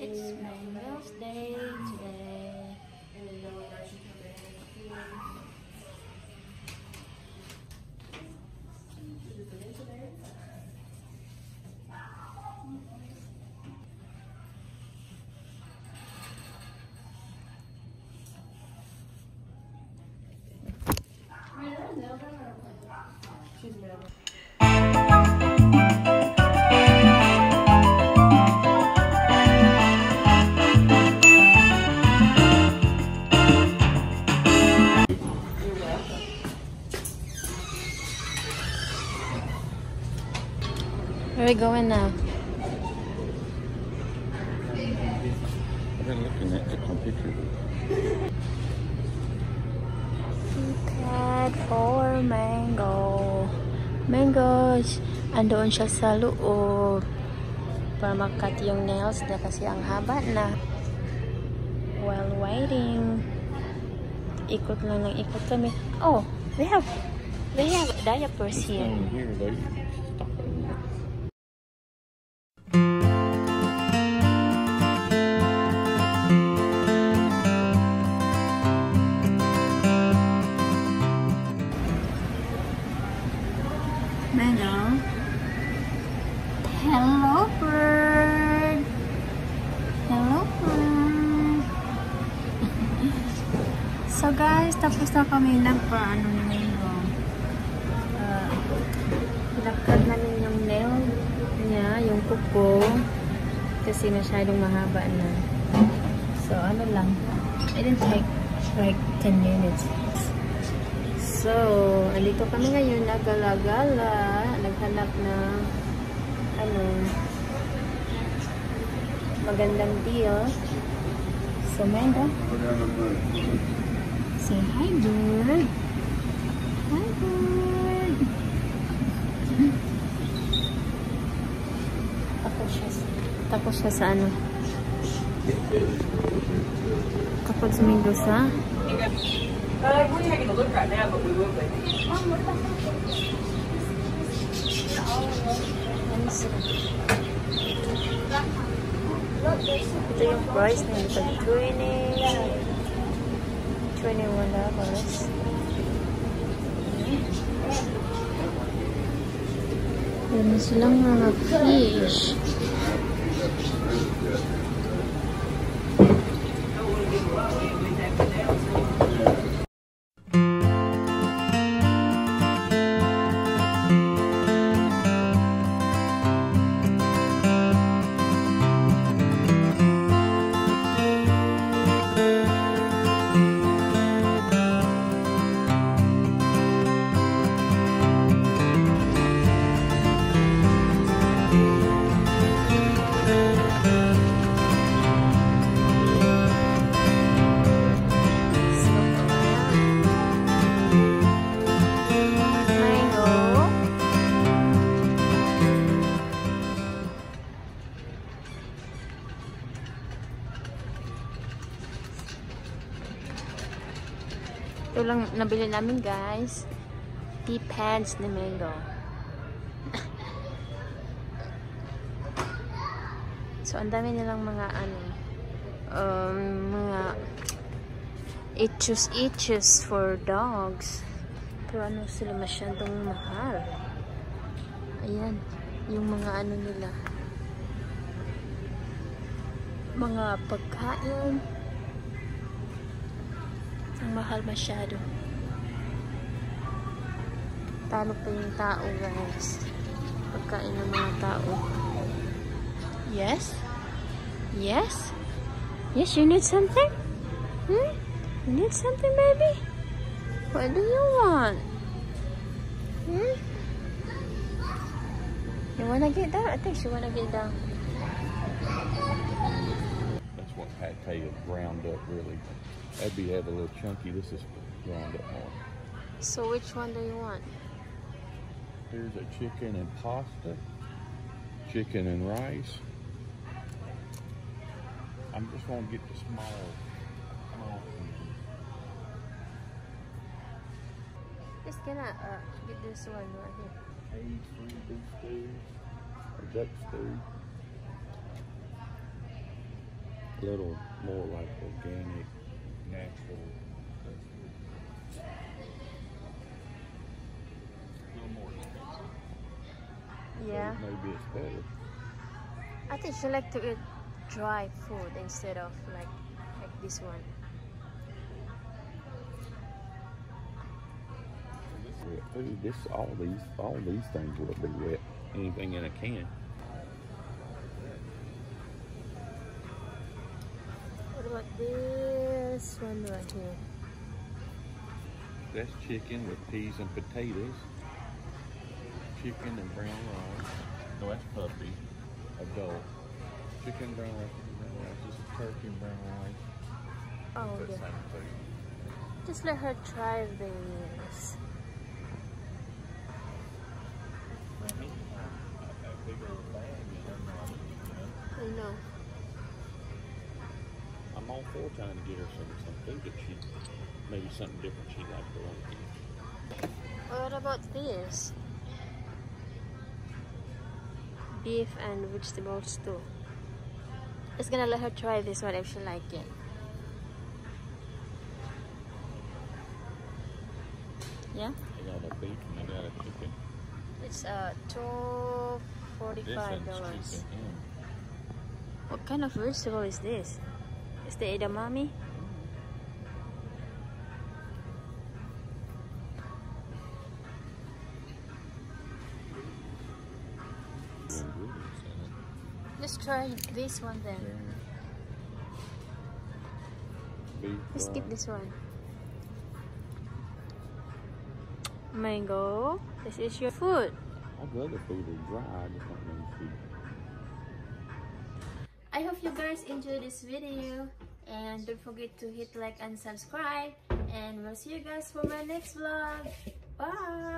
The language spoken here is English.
It's Mango's Day today. Where are we going now? I've been looking at the computer. Cat for mango. Mangoes. Andoon siya sa loob. Para makat yung nails niya kasi ang haba na. While waiting. Ikot lang ng ikot kami. Oh, they have they have diapers here. It. Mango. Hello, bird. Hello, bird. so, guys, tapos na kami nagpa-ano ni Mango. Uh, Pinakad namin yung nail niya, yung kuko. Kasi masyadong mahaba na. So, ano lang. It didn't take like 10 minutes. So, andito kami ngayon, nagala-gala, naghanap ng ano, magandang deal. So, Manda, say hi, bird. Hi, bird. Tapos siya, tapos siya sa ano. Kapag sumindo sa Uh, we're taking a look right now, but we will be. Yung price ito. 20 21 dollars. Meron silang mga fish. Lang nabili namin guys. Tea pants ni Mango. so, ang dami nilang mga ano, um, mga itches itches for dogs. Pero ano sila masyadong mahal. Ayan, yung mga ano nila. Mga pagkain. Ang mahal masyado. Talo pa yung tao, guys. Pagkain ng mga tao. Yes? Yes? Yes, you need something? Hmm? You need something, baby? What do you want? Hmm? You wanna get down? I think she wanna get down. That's what pate is ground up, really. That'd be have a little chunky. This is ground up more. So which one do you want? Here's a chicken and pasta, chicken and rice. I'm just gonna get the small, small pieces. Just gonna uh, get this one right here. Eggs, free beef stew, or duck stew. Little more like organic, natural. A little more expensive. Yeah. So maybe it's better. I think she like to eat dry food instead of like like this one. Wet food. This all these all these things will be wet. Anything in a can. About this one right here? That's chicken with peas and potatoes. Chicken and brown rice. No, that's puppy. Adult. Chicken, brown rice, brown rice. This is turkey and brown rice. Oh That's yeah. Just let her try this. I know. I'm trying to get her some, some food that she, maybe something different she'd like to like. What about this? Beef and vegetables too. Just gonna let her try this one if she like it. Yeah? I got a beef and I got a chicken. It's uh two This forty-five one's dollars. What kind of vegetable is this? Is the edamame? The ingredients. Let's try this one then. Let's skip this one. Mango, this is your food. I'd rather food is dry. I just don't know if she I hope you guys enjoyed this video and don't forget to hit like and subscribe and we'll see you guys for my next vlog. Bye!